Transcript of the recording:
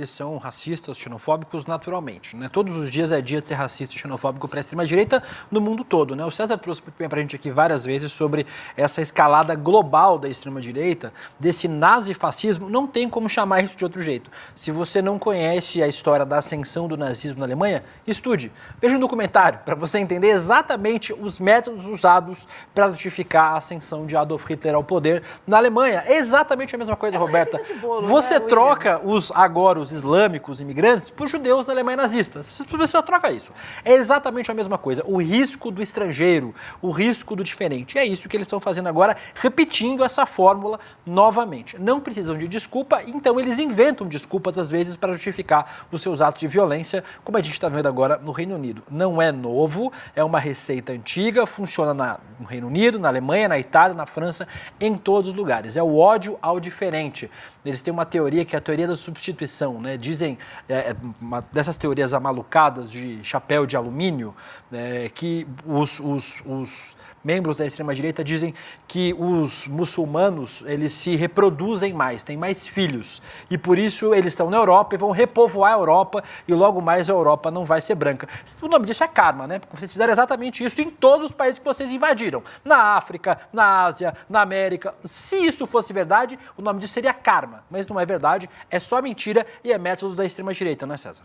eles são racistas, xenofóbicos naturalmente. Né? Todos os dias é dia de ser racista e xenofóbico para a extrema-direita no mundo todo. Né? O César trouxe para a gente aqui várias vezes sobre essa escalada global da extrema-direita, desse nazifascismo. Não tem como chamar isso de outro jeito. Se você não conhece a história da ascensão do nazismo na Alemanha, estude. Veja um documentário para você entender exatamente os métodos usados para justificar a ascensão de Adolf Hitler ao poder na Alemanha. É exatamente a mesma coisa, É Roberta. de bolo, você né, troca os agora os islâmicos imigrantes por judeus na Alemanha nazista. Você só troca isso. É exatamente a mesma coisa. O risco do estrangeiro, o risco do diferente. É isso que eles estão fazendo agora, repetindo essa fórmula novamente. Não precisam de desculpa, então eles inventam desculpas às vezes para justificar os seus atos de violência, como a gente está vendo agora no Reino Unido. Não é novo, é uma receita antiga, funciona na- no Reino Unido, na Alemanha, na Itália, na França, em todos os lugares. É o ódio ao diferente. Eles têm uma teoria que é a teoria da substituição, né? Dizem, é, é uma dessas teorias amalucadas de chapéu de alumínio, né, que os, os- os membros da extrema-direita dizem que os muçulmanos, eles se reproduzem mais, têm mais filhos. E por isso eles estão na Europa e vão repovoar a Europa e logo mais a Europa não vai ser branca. O nome disso é karma, né? Porque vocês fizeram exatamente isso em todos os países que vocês invadiram. Na África, na Ásia, na América. Se isso fosse verdade, o nome disso seria karma. Mas não é verdade, é só mentira e é método da extrema-direita, não é, César?